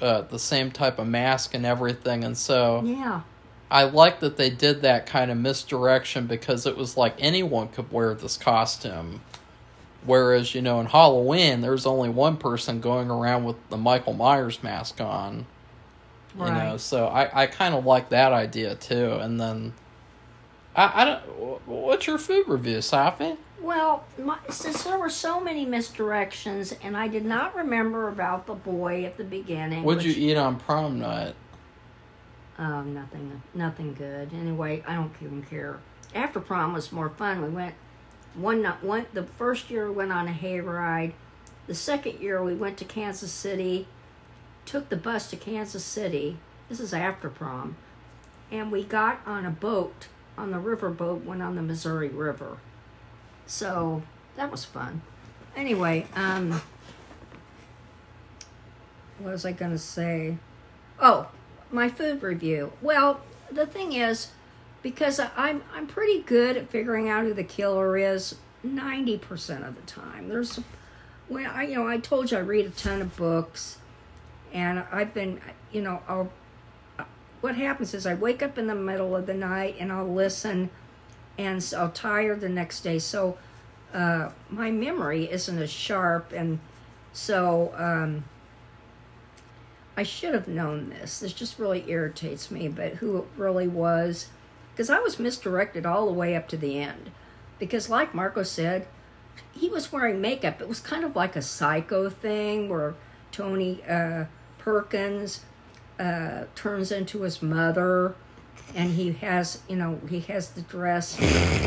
Speaker 2: Uh, the same type of mask and everything, and so
Speaker 1: Yeah.
Speaker 2: I like that they did that kind of misdirection because it was like anyone could wear this costume. Whereas, you know, in Halloween, there's only one person going around with the Michael Myers mask on. You know, so I, I kind of like that idea too. And then I, I don't. What's your food review, Safi?
Speaker 1: Well, my, since there were so many misdirections, and I did not remember about the boy at the beginning.
Speaker 2: What'd you eat on prom night?
Speaker 1: Um, nothing, nothing good. Anyway, I don't even care. After prom was more fun. We went one night. One the first year we went on a hayride. The second year we went to Kansas City. Took the bus to Kansas City. This is after prom, and we got on a boat on the river boat. Went on the Missouri River. So that was fun. Anyway, um, what was I gonna say? Oh, my food review. Well, the thing is, because I'm I'm pretty good at figuring out who the killer is ninety percent of the time. There's when I you know I told you I read a ton of books, and I've been you know I'll. What happens is I wake up in the middle of the night and I'll listen, and so I'll tired the next day. So uh, my memory isn't as sharp, and so. Um, I should have known this. This just really irritates me, but who it really was. Because I was misdirected all the way up to the end. Because, like Marco said, he was wearing makeup. It was kind of like a psycho thing where Tony uh, Perkins uh, turns into his mother and he has, you know, he has the dress,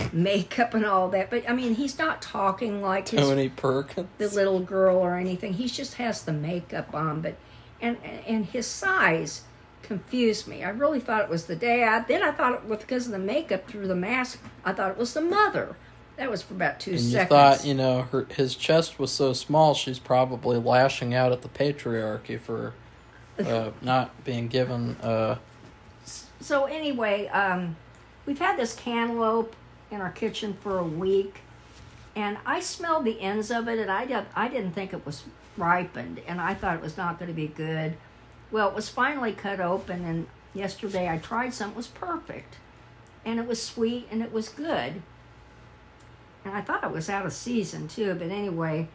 Speaker 1: [LAUGHS] makeup, and all that. But, I mean, he's not talking like his
Speaker 2: Tony Perkins.
Speaker 1: the little girl or anything. He just has the makeup on, but and and his size confused me. I really thought it was the dad. Then I thought it was because of the makeup through the mask. I thought it was the mother. That was for about two
Speaker 2: And you
Speaker 1: seconds.
Speaker 2: thought, you know, her his chest was so small, she's probably lashing out at the patriarchy for uh, not being given. Uh,
Speaker 1: so anyway, um, we've had this cantaloupe in our kitchen for a week, and I smelled the ends of it, and I did, I didn't think it was ripened, and I thought it was not going to be good. Well, it was finally cut open, and yesterday I tried some. It was perfect, and it was sweet and it was good. And I thought it was out of season too, but anyway.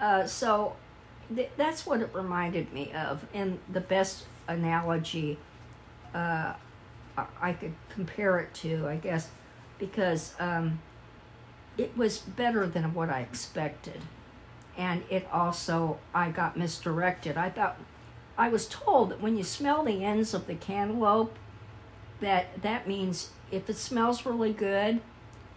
Speaker 1: Uh, so th- that's what it reminded me of, and the best analogy uh, I- could compare it to, I guess, because um, it was better than what I expected. And it also, I got misdirected. I thought, I was told that when you smell the ends of the cantaloupe, that that means if it smells really good,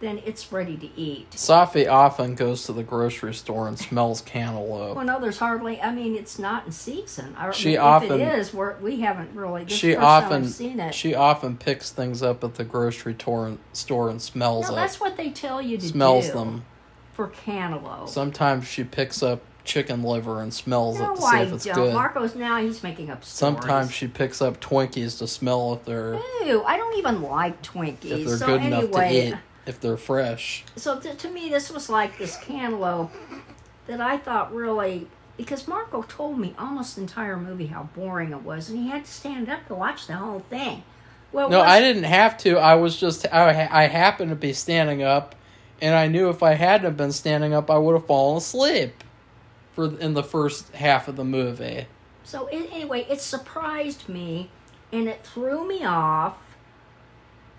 Speaker 1: then it's ready to eat.
Speaker 2: Safi often goes to the grocery store and smells cantaloupe.
Speaker 1: Well, no, there's hardly. I mean, it's not in season. I,
Speaker 2: She
Speaker 1: if
Speaker 2: often-
Speaker 1: it is, we're, we haven't really.
Speaker 2: She
Speaker 1: the first time
Speaker 2: often
Speaker 1: seen it.
Speaker 2: she often picks things up at the grocery tor- store and smells
Speaker 1: no,
Speaker 2: it.
Speaker 1: that's what they tell you to
Speaker 2: smells
Speaker 1: do Smells
Speaker 2: them.
Speaker 1: for cantaloupe.
Speaker 2: Sometimes she picks up chicken liver and smells
Speaker 1: no,
Speaker 2: it to see if it's
Speaker 1: don't.
Speaker 2: good.
Speaker 1: Marco's now he's making up stories.
Speaker 2: Sometimes she picks up Twinkies to smell if they're
Speaker 1: Ew, I don't even like Twinkies.
Speaker 2: if they're
Speaker 1: so
Speaker 2: good
Speaker 1: anyway,
Speaker 2: enough to eat. If they're fresh.
Speaker 1: so to, to me, this was like this cantaloupe that I thought really because Marco told me almost the entire movie how boring it was, and he had to stand up to watch the whole thing. Well,
Speaker 2: No,
Speaker 1: was-
Speaker 2: I didn't have to. I was just I, I happened to be standing up, and I knew if I hadn't been standing up, I would have fallen asleep for in the first half of the movie.
Speaker 1: So anyway, it surprised me, and it threw me off,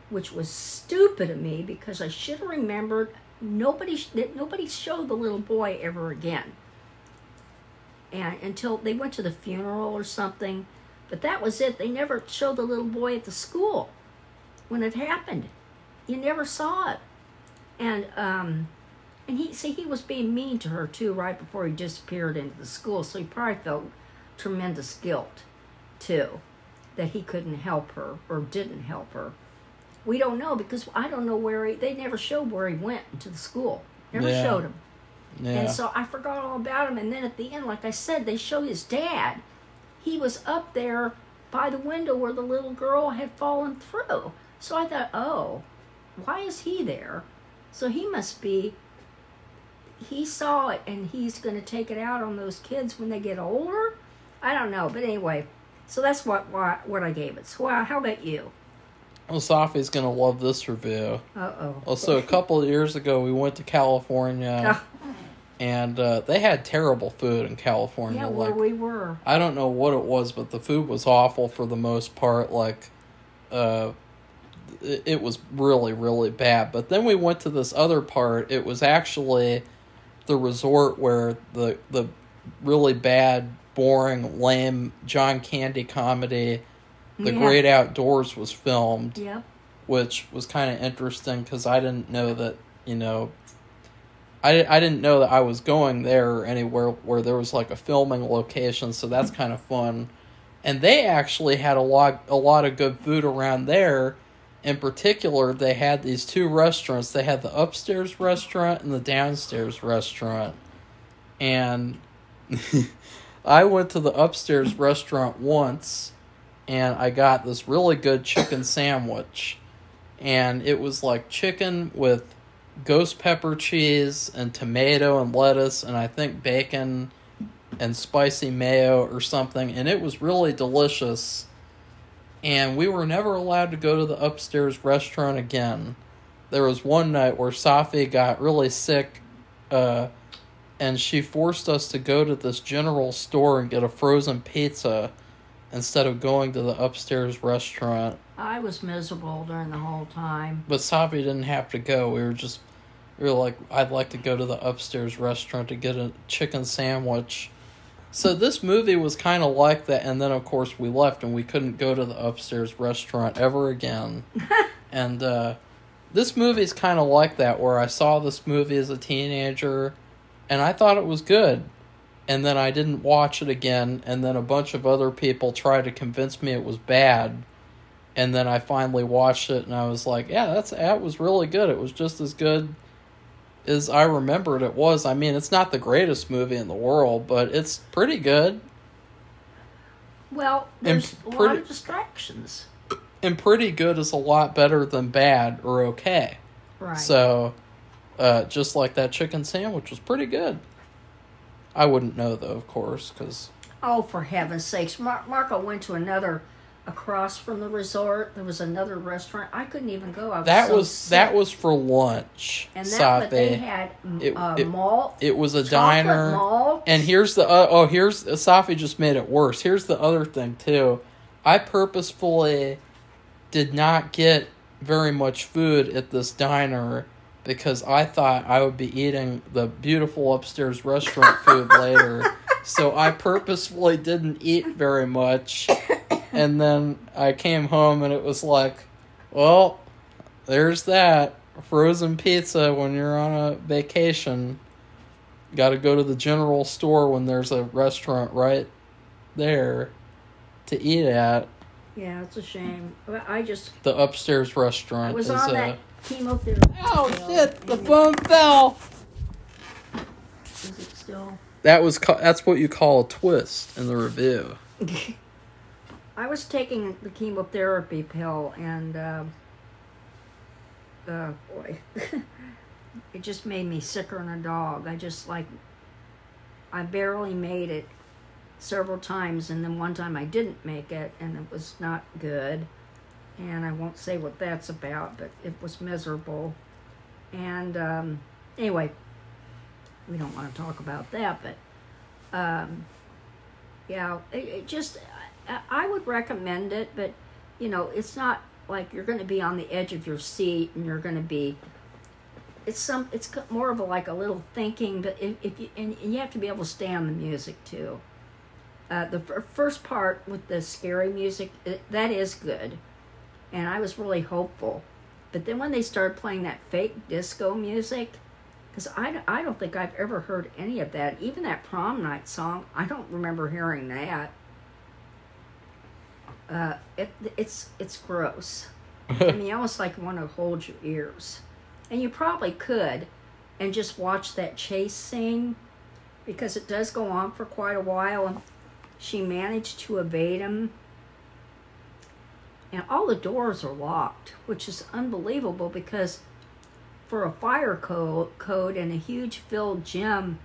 Speaker 1: which was stupid of me because I should have remembered nobody nobody showed the little boy ever again. And until they went to the funeral or something, but that was it. They never showed the little boy at the school when it happened. You never saw it, and um, and he see he was being mean to her too right before he disappeared into the school. So he probably felt tremendous guilt too that he couldn't help her or didn't help her. We don't know because I don't know where he. They never showed where he went to the school. Never
Speaker 2: Yeah.
Speaker 1: showed him.
Speaker 2: Yeah.
Speaker 1: And so I forgot all about him. And then at the end, like I said, they show his dad. He was up there by the window where the little girl had fallen through. So I thought, oh, why is he there? So he must be. He saw it and he's going to take it out on those kids when they get older. I don't know, but anyway, so that's what what, what I gave it. So uh, how about you?
Speaker 2: Safi's gonna love this review.
Speaker 1: Uh oh.
Speaker 2: So a couple of years ago, we went to California, and uh, they had terrible food in California.
Speaker 1: yeah, where
Speaker 2: like
Speaker 1: we were.
Speaker 2: I don't know what it was, but the food was awful for the most part. Like, uh, it, it was really really bad. But then we went to this other part. It was actually the resort where the the really bad, boring, lame John Candy comedy, The
Speaker 1: Yeah.
Speaker 2: Great Outdoors, was filmed
Speaker 1: Yep.
Speaker 2: which was kind of interesting because I didn't know that you know. I, I didn't know that I was going there or anywhere where there was like a filming location, so that's kind of fun. And they actually had a lot a lot of good food around there. In particular, they had these two restaurants. They had the upstairs restaurant and the downstairs restaurant. And [LAUGHS] I went to the upstairs restaurant once and I got this really good chicken sandwich. And it was like chicken with ghost pepper cheese and tomato and lettuce and I think bacon and spicy mayo or something and it was really delicious. And we were never allowed to go to the upstairs restaurant again. There was one night where Safi got really sick uh and she forced us to go to this general store and get a frozen pizza instead of going to the upstairs restaurant.
Speaker 1: I was miserable during the whole time.
Speaker 2: But Safi didn't have to go. We were just we were like, I'd like to go to the upstairs restaurant to get a chicken sandwich. So this movie was kind of like that, and then of course we left and we couldn't go to the upstairs restaurant ever again. [LAUGHS] and uh, this movie's kind of like that, where I saw this movie as a teenager, and I thought it was good, and then I didn't watch it again, and then a bunch of other people tried to convince me it was bad, and then I finally watched it, and I was like, yeah, that's that was really good. It was just as good as I remembered it was. I mean, it's not the greatest movie in the world, but it's pretty good
Speaker 1: Well,
Speaker 2: And
Speaker 1: there's a lot
Speaker 2: pretty-
Speaker 1: of distractions.
Speaker 2: and pretty good is a lot better than bad or okay.
Speaker 1: Right.
Speaker 2: So, uh, just like that chicken sandwich was pretty good. I wouldn't know though, of course, because
Speaker 1: Oh, for heaven's sakes. Mar- Marco went to another, across from the resort. There was another restaurant. I couldn't even go. I was
Speaker 2: that
Speaker 1: so
Speaker 2: was
Speaker 1: sick.
Speaker 2: that was for lunch.
Speaker 1: And that, but they had
Speaker 2: It-
Speaker 1: uh,
Speaker 2: it-
Speaker 1: malt.
Speaker 2: It was a diner.
Speaker 1: malt.
Speaker 2: And here's the uh, oh here's Safi just made it worse. Here's the other thing too. I purposefully did not get very much food at this diner because I thought I would be eating the beautiful upstairs restaurant food [LAUGHS] later. So I purposefully didn't eat very much. And then I came home and it was like, well, there's that frozen pizza when you're on a vacation. Got to go to the general store when there's a restaurant right there to eat at.
Speaker 1: yeah, it's a shame. I just
Speaker 2: The upstairs restaurant
Speaker 1: I was
Speaker 2: is
Speaker 1: on
Speaker 2: uh,
Speaker 1: that chemotherapy.
Speaker 2: Oh
Speaker 1: pill,
Speaker 2: shit! The
Speaker 1: and
Speaker 2: phone fell.
Speaker 1: Is it still?
Speaker 2: That was ca- that's what you call a twist in the review. [LAUGHS]
Speaker 1: I was taking the chemotherapy pill, and um, uh, boy, [LAUGHS] it just made me sicker than a dog. I just like, I barely made it several times, and then one time I didn't make it, and it was not good. And I won't say what that's about, but it was miserable. And um, anyway, we don't want to talk about that, but um, yeah, it, it just I, I would recommend it, but you know, it's not like you're going to be on the edge of your seat and you're going to be. It's some. It's more of a like a little thinking, but if, if you and, you have to be able to stay on the music too. Uh, the fir- first part with the scary music it, that is good, and I was really hopeful, but then when they started playing that fake disco music, because I, I don't think I've ever heard any of that. Even that prom night song, I don't remember hearing that. Uh, it, it's it's gross. I [LAUGHS] mean, you almost like want to hold your ears, and you probably could, and just watch that chase scene, because it does go on for quite a while, and she managed to evade him. And all the doors are locked, which is unbelievable because for a fire code, code and a huge filled gym,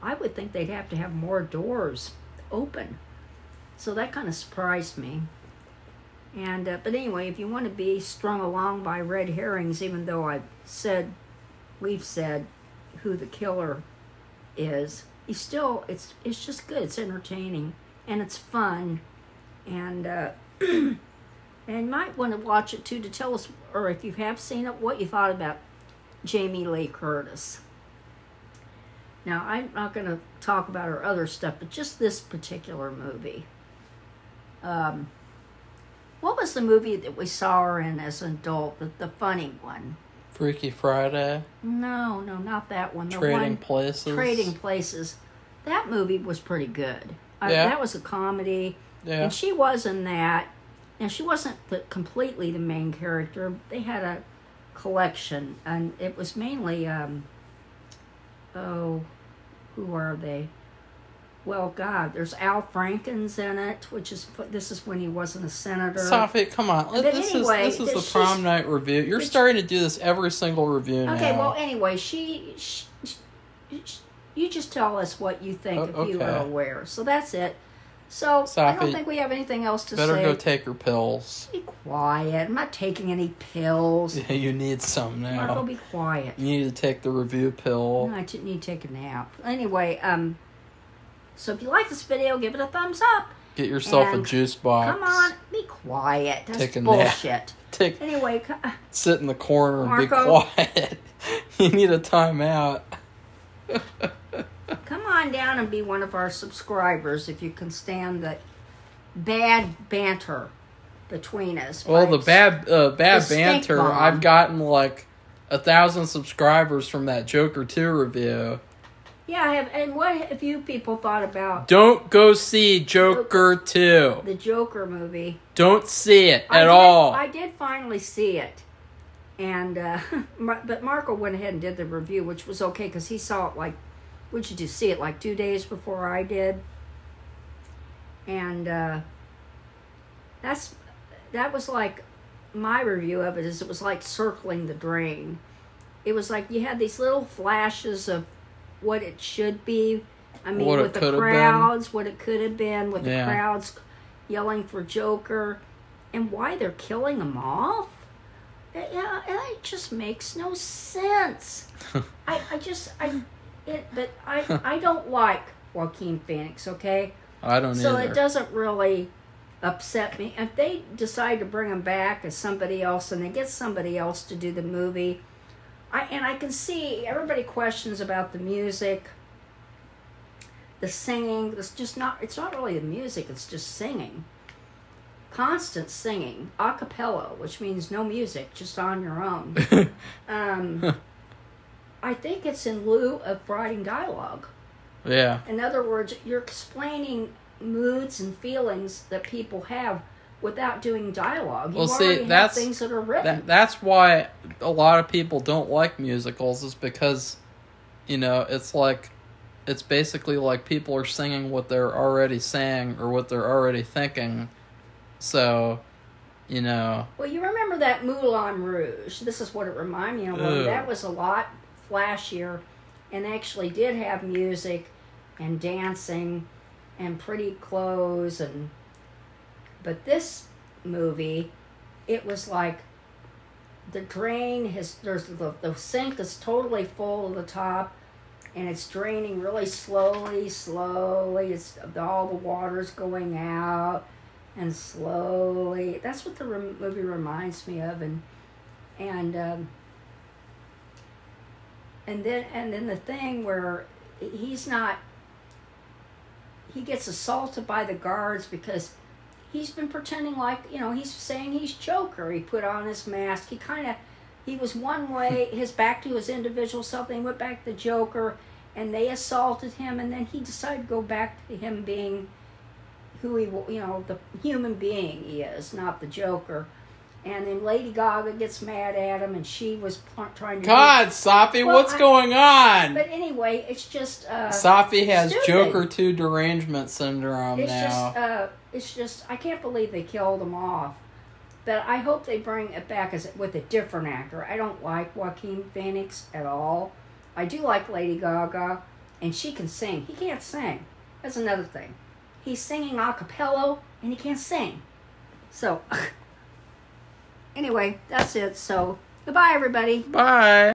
Speaker 1: I would think they'd have to have more doors open. So that kind of surprised me. And uh, but anyway, if you want to be strung along by red herrings, even though I said, we've said, who the killer is, you still it's it's just good. It's entertaining and it's fun, and uh, [CLEARS THROAT] And might want to watch it too to tell us, or if you have seen it, what you thought about Jamie Lee Curtis. Now, I'm not going to talk about her other stuff, but just this particular movie. Um, what was the movie that we saw her in as an adult? The, the funny one.
Speaker 2: Freaky Friday,
Speaker 1: No, no, not that one. The
Speaker 2: Trading
Speaker 1: one,
Speaker 2: Places.
Speaker 1: Trading Places. That movie was pretty good. Uh,
Speaker 2: Yeah.
Speaker 1: That was a comedy.
Speaker 2: Yeah.
Speaker 1: And she was in that. And she wasn't the, completely the main character. They had a collection, and it was mainly, um, oh, who are they? Well, God, there's Al Franken's in it, which is this is when he wasn't a senator.
Speaker 2: Safi, come on.
Speaker 1: But
Speaker 2: this
Speaker 1: anyway,
Speaker 2: is this is the prom night review. You're starting to do this every single review now.
Speaker 1: Okay, well, anyway, she, she, she- you just tell us what you think
Speaker 2: O-
Speaker 1: if you are
Speaker 2: okay.
Speaker 1: aware. So that's it. So I don't think we have anything else to
Speaker 2: Better
Speaker 1: say.
Speaker 2: Better go take her pills.
Speaker 1: be quiet. I'm not taking any pills.
Speaker 2: Yeah, [LAUGHS] you need some now.
Speaker 1: Marco, be quiet.
Speaker 2: You need to take the review pill.
Speaker 1: No, I didn't need to take a nap. Anyway, um, so if you like this video, give it a thumbs up.
Speaker 2: Get yourself
Speaker 1: And
Speaker 2: a juice box.
Speaker 1: Come on, be quiet. That's
Speaker 2: Take a nap.
Speaker 1: bullshit. [LAUGHS]
Speaker 2: Take
Speaker 1: Anyway, co-
Speaker 2: sit in the corner and be quiet. [LAUGHS] you need a timeout.
Speaker 1: Come on down and be one of our subscribers if you can stand the bad banter between us.
Speaker 2: Well, the bad uh, bad
Speaker 1: The
Speaker 2: banter.
Speaker 1: bomb.
Speaker 2: I've gotten like a thousand subscribers from that Joker two review.
Speaker 1: Yeah, I have. And what have you people thought about
Speaker 2: Don't go see Joker two.
Speaker 1: the Joker movie?
Speaker 2: Don't see it
Speaker 1: I
Speaker 2: at
Speaker 1: did,
Speaker 2: all.
Speaker 1: I did finally see it, and uh, [LAUGHS] but Marco went ahead and did the review, which was okay because he saw it like, would you do see it like two days before I did, and uh, that's that was like my review of it is it was like circling the drain. It was like you had these little flashes of what it should be. I mean,
Speaker 2: What
Speaker 1: with the
Speaker 2: could have been.
Speaker 1: crowds, what it could have been, with
Speaker 2: Yeah.
Speaker 1: the crowds yelling for Joker, and why they're killing him off. It, yeah, it just makes no sense. [LAUGHS] I, I just I it, but I [LAUGHS] I don't like Joaquin Phoenix. Okay,
Speaker 2: I don't
Speaker 1: so
Speaker 2: either.
Speaker 1: it doesn't really upset me. If they decide to bring him back as somebody else and they get somebody else to do the movie, I and I can see everybody questions about the music, the singing. It's just not. It's not really the music. It's just singing. Constant singing, a cappella, which means no music, just on your own. [LAUGHS] um, [LAUGHS] I think it's in lieu of writing dialogue.
Speaker 2: yeah.
Speaker 1: In other words, you're explaining moods and feelings that people have without doing dialogue. You
Speaker 2: Well, see, that's-
Speaker 1: things that are written.
Speaker 2: That that's why a lot of people don't like musicals is because you know, it's like it's basically like people are singing what they're already saying or what they're already thinking. So, you know,
Speaker 1: well, you remember that Moulin Rouge? This is what it reminded me of. That was a lot flashier and actually did have music and dancing and pretty clothes and but this movie it was like the drain has there's the, the sink is totally full to the top and it's draining really slowly slowly. It's all the water's going out and slowly. That's what the rem- movie reminds me of and and um, and then and then the thing where he's not he gets assaulted by the guards because he's been pretending like you know he's saying he's Joker. He put on his mask. He kind of he was one way, [LAUGHS] his back to his individual self. Then he went back to Joker, and they assaulted him. And then he decided to go back to him being who he you know the human being he is, not the Joker. And then Lady Gaga gets mad at him, and she was pl- trying to.
Speaker 2: God, Safi,
Speaker 1: Well,
Speaker 2: what's
Speaker 1: I-
Speaker 2: going on?
Speaker 1: But anyway, it's just. Uh,
Speaker 2: Safi has
Speaker 1: stupid.
Speaker 2: Joker 2 derangement syndrome
Speaker 1: It's
Speaker 2: now.
Speaker 1: just, uh, it's just, I can't believe they killed him off. But I hope they bring it back as with a different actor. I don't like Joaquin Phoenix at all. I do like Lady Gaga, and she can sing. He can't sing. That's another thing. He's singing a cappella, and he can't sing. So, [LAUGHS] anyway, that's it. So, goodbye, everybody.
Speaker 2: Bye.